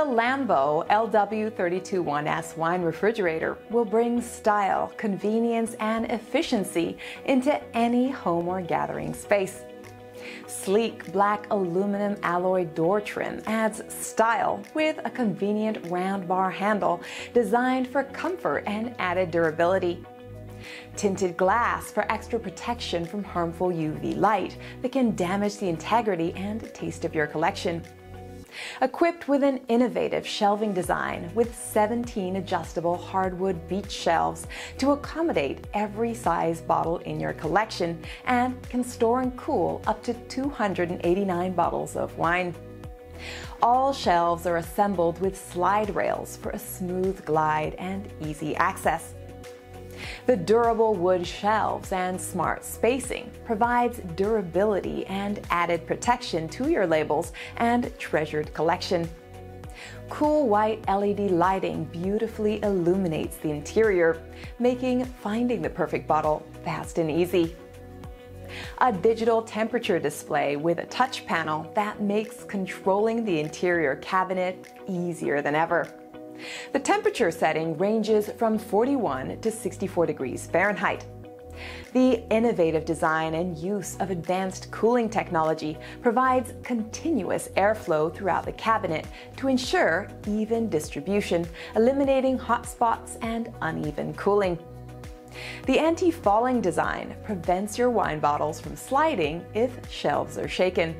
The Lanbo LW321S wine refrigerator will bring style, convenience, and efficiency into any home or gathering space. Sleek black aluminum alloy door trim adds style with a convenient round bar handle designed for comfort and added durability. Tinted glass for extra protection from harmful UV light that can damage the integrity and taste of your collection. Equipped with an innovative shelving design with 17 adjustable hardwood beech shelves to accommodate every size bottle in your collection and can store and cool up to 289 bottles of wine. All shelves are assembled with slide rails for a smooth glide and easy access. The durable wood shelves and smart spacing provides durability and added protection to your labels and treasured collection. Cool white LED lighting beautifully illuminates the interior, making finding the perfect bottle fast and easy. A digital temperature display with a touch panel that makes controlling the interior cabinet easier than ever. The temperature setting ranges from 41 to 64 degrees Fahrenheit. The innovative design and use of advanced cooling technology provides continuous airflow throughout the cabinet to ensure even distribution, eliminating hot spots and uneven cooling. The anti-falling design prevents your wine bottles from sliding if shelves are shaken.